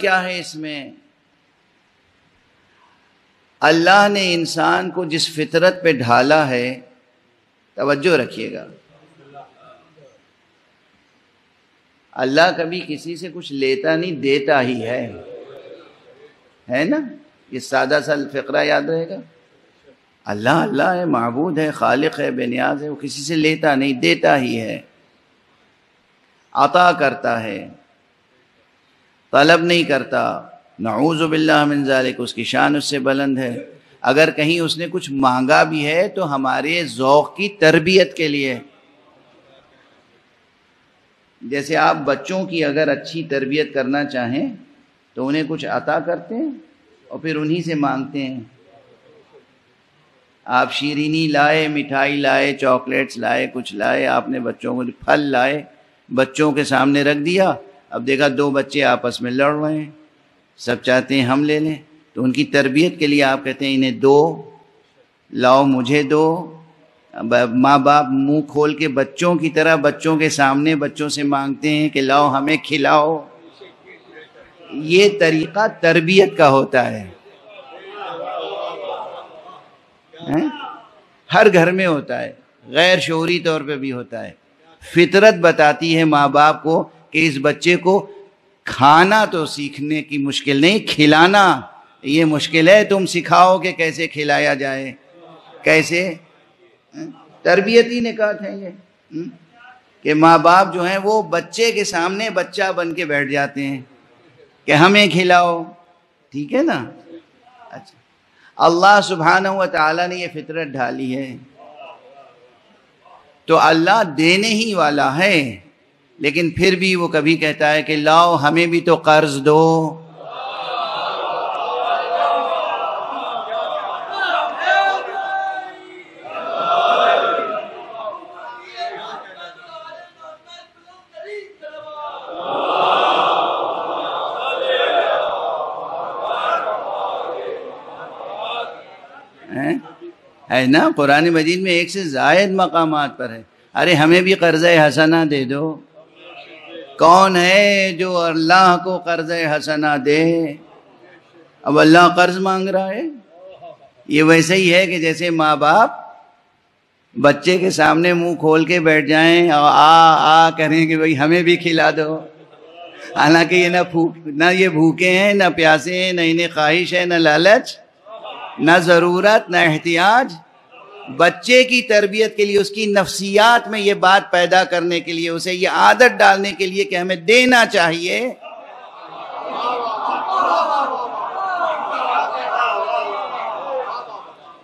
کیا ہے اس میں؟ اللہ نے انسان کو جس فطرت پہ ڈھالا ہے، توجہ رکھیے گا۔ اللہ کبھی کسی سے کچھ لیتا نہیں، دیتا ہی ہے۔ ہے نا؟ یہ سادہ سا فقرہ یاد رہے گا۔ اللہ اللہ ہے، معبود ہے، خالق ہے، بے نیاز ہے، وہ کسی سے لیتا نہیں، دیتا ہی ہے۔ عطا کرتا ہے۔ طلب نہیں کرتا۔ نعوذ باللہ من ذالک، اس کی شان اس سے بلند ہے۔ اگر کہیں اس نے کچھ مانگا بھی ہے تو ہمارے ذوق کی تربیت کے لیے۔ جیسے آپ بچوں کی اگر اچھی تربیت کرنا چاہیں تو انہیں کچھ عطا کرتے ہیں اور پھر انہی سے مانگتے ہیں۔ آپ شیرینی لائے، مٹھائی لائے، چاکلیٹس لائے، کچھ لائے، آپ نے بچوں کو پھل لائے، بچوں کے سامنے رکھ دیا۔ اب دیکھا دو بچے آپس میں لڑ رہے ہیں، سب چاہتے ہیں ہم لے لیں۔ تو ان کی تربیت کے لیے آپ کہتے ہیں انہیں دو، لاؤ مجھے دو۔ ماں باپ منہ کھول کے بچوں کی طرح بچوں کے سامنے بچوں سے مانگتے ہیں کہ لاؤ ہمیں کھلاؤ۔ یہ طریقہ تربیت کا ہوتا ہے۔ ہر گھر میں ہوتا ہے، غیر شعوری طور پہ بھی ہوتا ہے۔ فطرت بتاتی ہے ماں باپ کو کہ اس بچے کو کھانا تو سیکھنے کی مشکل نہیں، کھلانا، یہ مشکل ہے، تم سکھاؤ کہ کیسے کھلایا جائے، کیسے؟ ہاں؟ تربیتی نکات ہے یہ ہاں؟ کہ ماں باپ جو ہیں وہ بچے کے سامنے بچہ بن کے بیٹھ جاتے ہیں کہ ہمیں کھلاؤ، ٹھیک ہے نا؟ اچھا۔ اللہ سبحانہ و تعالیٰ نے یہ فطرت ڈھالی ہے۔ تو اللہ دینے ہی والا ہے۔ لیکن پھر بھی وہ کبھی کہتا ہے کہ لاؤ ہمیں بھی تو قرض دو۔ ہے نا؟ قرآن مجید میں ایک سے زائد مقامات پر ہے۔ ارے ہمیں بھی قرض حسنہ دے دو۔ کون ہے جو اللہ کو قرض حسنہ دے؟ اب اللہ قرض مانگ رہا ہے۔ یہ ویسے ہی ہے کہ جیسے ماں باپ بچے کے سامنے منہ کھول کے بیٹھ جائیں اور آ آ کریں کہ بھائی ہمیں بھی کھلا دو۔ حالانکہ یہ نہ پھوک، نہ یہ بھوکے ہیں، نہ پیاسے ہیں، نہ انہیں خواہش ہے، نہ لالچ، نہ ضرورت، نہ احتیاج۔ بچے کی تربیت کے لیے، اس کی نفسیات میں یہ بات پیدا کرنے کے لیے، اسے یہ عادت ڈالنے کے لیے کہ ہمیں دینا چاہیے۔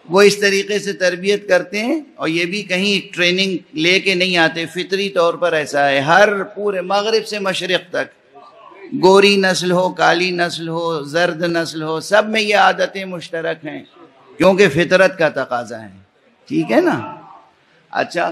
وہ اس طریقے سے تربیت کرتے ہیں اور یہ بھی کہیں ٹریننگ لے کے نہیں آتے۔ فطری طور پر ایسا ہے۔ ہر پورے مغرب سے مشرق تک۔ گوری نسل ہو، کالی نسل ہو، زرد نسل ہو، سب میں یہ عادتیں مشترک ہیں۔ کیونکہ فطرت کا تقاضا ہے۔ ٹھیک ہے نا؟ اچھا